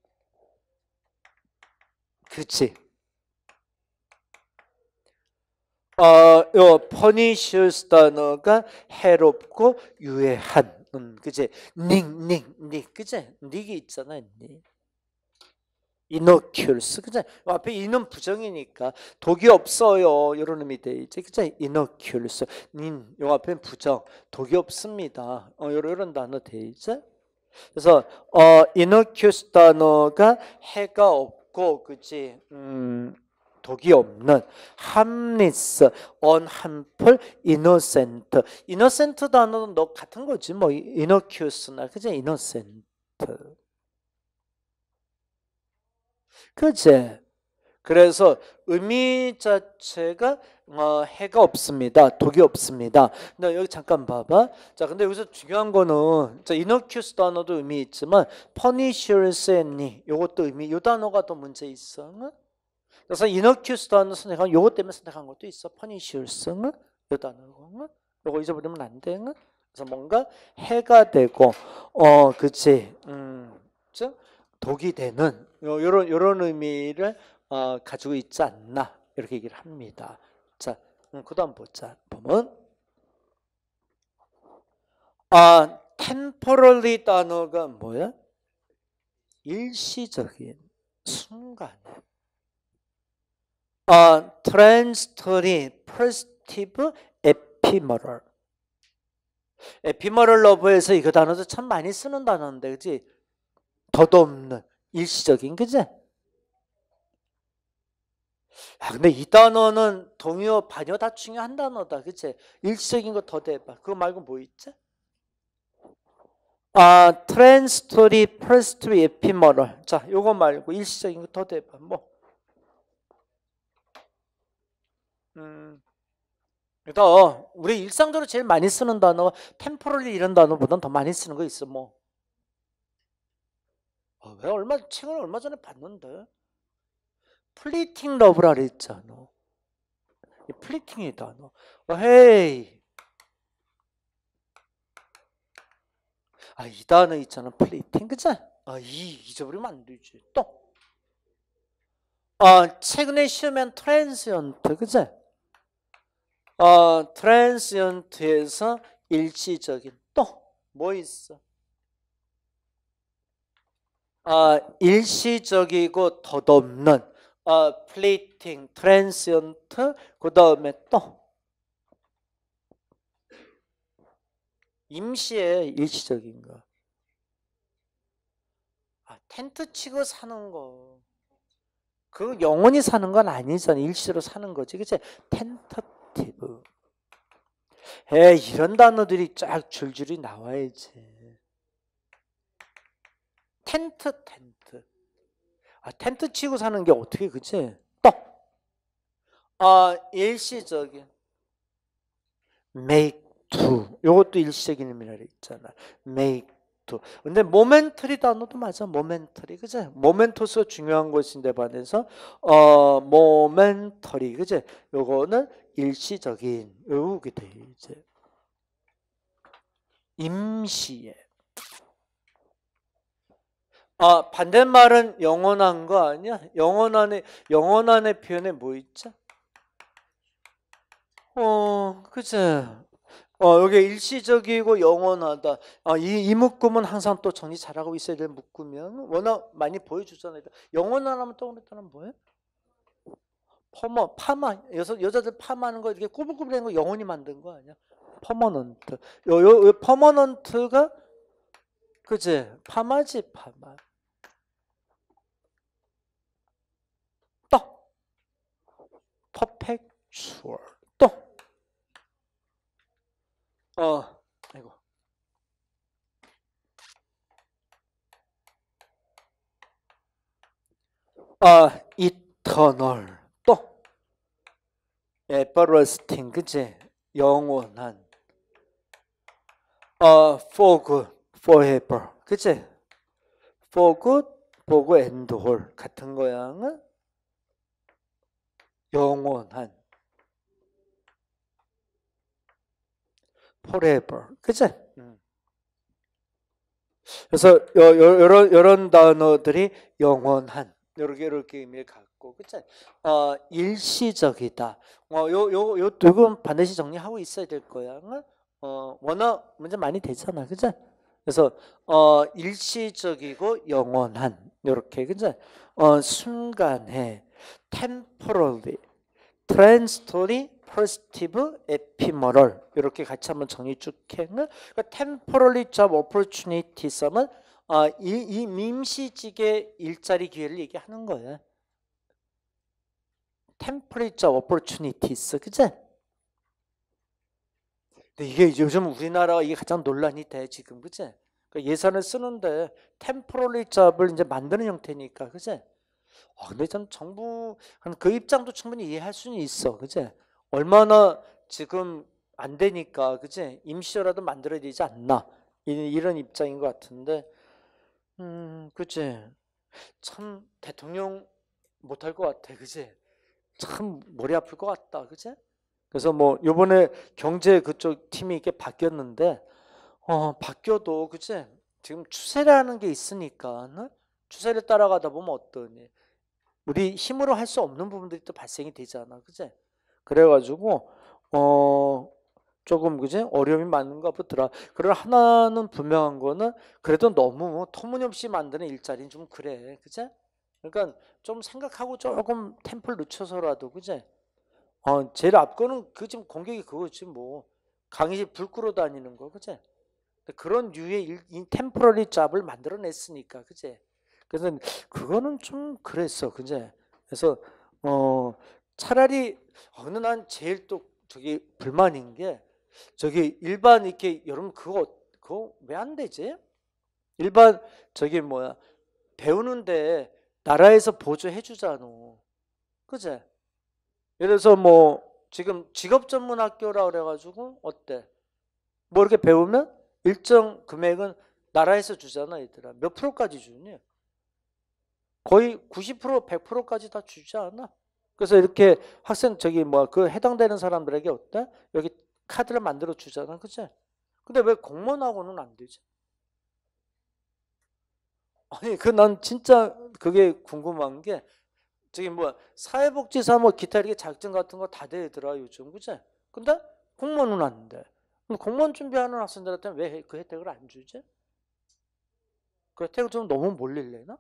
그치? 어, 요 pernicious 단어가 해롭고 유해한. 음, 그치? 닉, 닉, 닉, 그치? 닉이 있잖아, 닉. 이노큘스. 그죠? 앞에 이는 부정이니까 독이 없어요. 이런 의미 돼 있지. 그죠? 이노큘스. 닌요 앞에 부정. 독이 없습니다. 어 이런, 단어 돼 있죠? 그래서 어 이노큐스 단어가 해가 없고 그지? 음 독이 없는 함리스 언한풀 이노센트. 이노센트 단어는 너 같은 거지. 뭐 이노큐스나. 그지? 이노센트 그제 그래서 의미 자체가 어, 해가 없습니다. 독이 없습니다. 근데 여기 잠깐 봐봐. 자, 근데 여기서 중요한 거는 자, 이너큐스 단어도 의미 있지만 퍼니셔스니 요것도 의미 요 단어가 더 문제 있어. 그래서 이너큐스 단어 선택한 요것 때문에 선택한 것도 있어. 퍼니셔스 요 단어고. 요거 잊어버리면 안 돼. 그래서 뭔가 해가 되고 어, 그치. 음. 즉 독이 되는 이런 이런 의미를 어, 가지고 있지 않나 이렇게 얘기를 합니다. 자, 음, 그다음 보자. 보면 아, temporary 단어가 뭐야? 일시적인 순간에 아, transitory, positive, ephemeral 에피머럴 러브에서 이거 단어도 참 많이 쓰는 단어인데 그지? 덧없는 일시적인 그지? 아 근데 이 단어는 동요 반요 다 중요한 단어다 그치? 일시적인 거 더 대봐 그거 말고 뭐 있지? 아 transitory transitory ephemeral 자 요거 말고 일시적인 거 더 대봐 뭐 음. 더 우리 일상적으로 제일 많이 쓰는 단어 temporary 이런 단어보다는 더 많이 쓰는 거 있어 뭐 아, 왜 얼마 책을 얼마 전에 봤는데 fleeting love라 그랬잖아. fleeting이다 너. 어, 헤이. 아, 이 단어 있잖아. fleeting. 그치? 아, 이 잊어버리면 안 되지. 또. 아, 최근에 시험엔 transient. 그치? 아, transient에서 일시적인 또 뭐 있어? 아, 일시적이고 덧없는 아, fleeting, transient 그 다음에 또 임시의 일시적인 거. 아, 텐트 치고 사는 거. 그 영원히 사는 건 아니잖아. 일시로 사는 거지. 그치? tentative. 에 이런 단어들이 쫙 줄줄이 나와야지. 텐트 텐트. 아, 텐트 치고 사는 게 어떻게 그치? 또. 아, 일시적인 make to. 요것도 일시적인 의미라 있잖아. make to. 근데 모멘터리 단어도 맞아. 모멘터리. 그치? 모멘토스 중요한 것인데 반해서 어, 모멘터리. 그치? 요거는 일시적인 요게 돼 이제. 임시에 아, 반대말은 영원한 거 아니야? 영원한의, 영원한의 표현에 뭐 있죠? 어, 그치? 어, 여기 일시적이고 영원하다. 아, 이, 이 묶음은 항상 또 정리 잘하고 있어야 될 묶음이야. 워낙 많이 보여주잖아요. 영원하면 떠오르다는 뭐예요? 퍼머, 파마. 여자, 여자들 파마하는 거 이렇게 꾸불꾸불한 거 영원히 만든 거 아니야? 퍼머넌트. 요, 요, 요 퍼머넌트가 그치? 파마지, 파마. Perpetual 또 어, 아이고. 아, eternal 또 everlasting 그치? 영원한 어, for good, forever 그치? for good, 보고 엔드홀 같은 거야. 응? 영원한 forever. 그치? 음. 그래서 요, 요, 요런 요런 단어들이 영원한 이렇게 이렇게 의미를 갖고 그치? 어, 일시적이다. 어, 요요요 두분 반드시 정리하고 있어야 될 거야. 응? 어, 워낙 문제 많이 되잖아. 그치? 그래서 어, 일시적이고 영원한 이렇게 그치? 어, 순간에 temporary, transitory, positive, ephemeral 이렇게 같이 한번 정리 쭉 해. 그러니까 temporary job opportunities는 어, 이, 이 임시직의 일자리 기회를 얘기하는 거예요. temporary job opportunities, 그치? 근데 이게 요즘 우리나라가 이게 가장 논란이 돼 지금, 그치? 그러니까 예산을 쓰는데 temporary job을 이제 만드는 형태니까, 그치? 아, 근데 전 정부 그 입장도 충분히 이해할 수는 있어, 그치? 얼마나 지금 안 되니까, 그치? 임시라도 만들어야 되지 않나? 이런 입장인 것 같은데, 음, 그치? 참 대통령 못할 것 같아, 그치? 참 머리 아플 것 같다, 그치? 그래서 뭐 요번에 경제 그쪽 팀이 이렇게 바뀌었는데, 어, 바뀌어도, 그치? 지금 추세라는 게 있으니까, 추세를 따라가다 보면 어떠니? 우리 힘으로 할 수 없는 부분들이 또 발생이 되잖아. 그제? 그래가지고, 어, 조금, 그제? 어려움이 많은가 보더라. 그러나 하나는 분명한 거는 그래도 너무 터무니없이 만드는 일자리는 좀 그래. 그제? 그러니까 좀 생각하고 조금 템플 늦춰서라도, 그제? 어, 제일 앞 거는 그 지금 공격이 그거지 뭐. 강의실 불 끄러 다니는 거, 그제? 그런 류의 일, 템포러리 잡을 만들어냈으니까, 그제? 그래서 그거는 좀 그랬어, 그제? 그래서 어 차라리 어, 근데 난 제일 또 저기 불만인 게 저기 일반 이렇게 여러분 그거 그거 왜 안 되지? 일반 저기 뭐야 배우는데 나라에서 보조해 주잖아. 그제? 들어서 뭐 지금 직업 전문 학교라 그래 가지고 어때? 뭐 이렇게 배우면 일정 금액은 나라에서 주잖아, 얘들아. 몇 프로까지 주니? 거의 90% 100%까지 다 주지 않아. 그래서 이렇게 학생 저기 뭐 그 해당되는 사람들에게 어때? 여기 카드를 만들어 주잖아. 그치? 근데 왜 공무원하고는 안 되지? 아니 그 난 진짜 그게 궁금한 게 저기 뭐 사회복지사 뭐 기타 이렇게 작전 같은 거 다 되더라 요즘 그치? 근데 공무원은 안 돼. 공무원 준비하는 학생들한테는 왜 그 혜택을 안 주지? 그 혜택을 좀 너무 몰릴래나?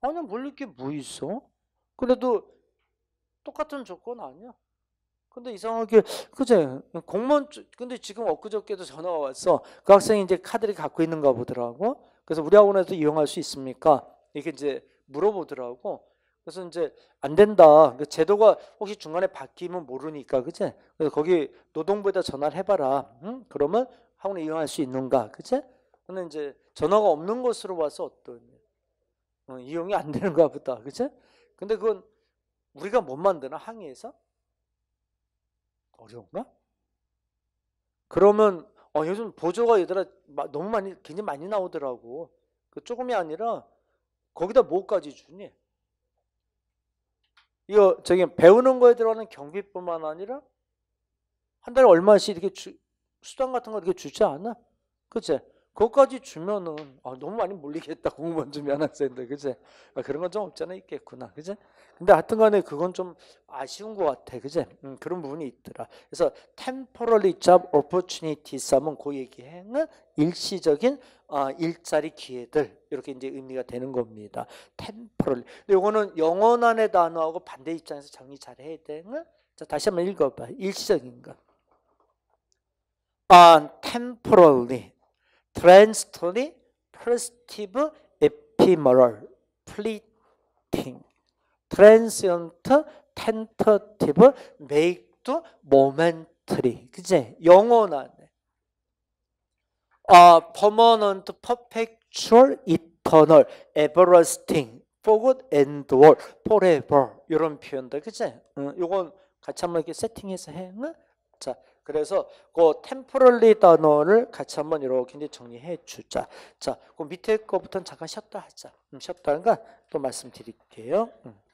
아니 몰릴 게 뭐 있어? 그래도 똑같은 조건 아니야. 근데 이상하게 그제 공무원 근데 지금 엊그저께도 전화가 왔어. 그 학생이 이제 카드를 갖고 있는가 보더라고. 그래서 우리 학원에서 이용할 수 있습니까? 이렇게 이제 물어보더라고. 그래서 이제 안 된다. 그 제도가 혹시 중간에 바뀌면 모르니까, 그제? 그래서 거기 노동부에다 전화를 해봐라. 응? 그러면 학원에 이용할 수 있는가, 그제? 근데 이제 전화가 없는 것으로 봐서 어떤 어, 이용이 안 되는가 보다. 그치? 근데 그건 우리가 못 만드나 항의해서? 어려운가? 그러면 어, 요즘 보조가 얘들아 너무 많이 굉장히 많이 나오더라고. 그 조금이 아니라 거기다 뭐까지 주니? 이거 저기 배우는 거에 들어가는 경비뿐만 아니라 한 달에 얼마씩 이렇게 주, 수당 같은 거 이렇게 주지 않아? 그치? 그것까지 주면은 아, 너무 많이 몰리겠다. 공무원 주면 학생들 그제 아, 그런 건 좀 없잖아. 있겠구나. 그제 근데 하여튼간에 그건 좀 아쉬운 것 같아. 그제 음, 그런 부분이 있더라. 그래서 temporary job opportunities 하면 그 얘기는 일시적인 어, 일자리 기회들. 이렇게 이제 의미가 되는 겁니다. temporary. 근데 이거는 영원한의 단어하고 반대 입장에서 정리 잘 해야 되는 자 다시 한번 읽어봐. 일시적인 거 아, temporarily transitory, positive, ephemeral, fleeting, transient, tentative, make to momentary. 그지? 영원한. 아, permanent, perpetual, eternal, everlasting, for good and all, forever. 이런 표현들. 그지? 응, 요건 같이 한번 이렇게 세팅해서 해. 응? 자, 그래서 그 temporary 단어를 같이 한번 이렇게 정리해 주자. 자, 그 밑에 거부터는 잠깐 쉬었다 하자. 음, 쉬었다가 또 말씀드릴게요. 음.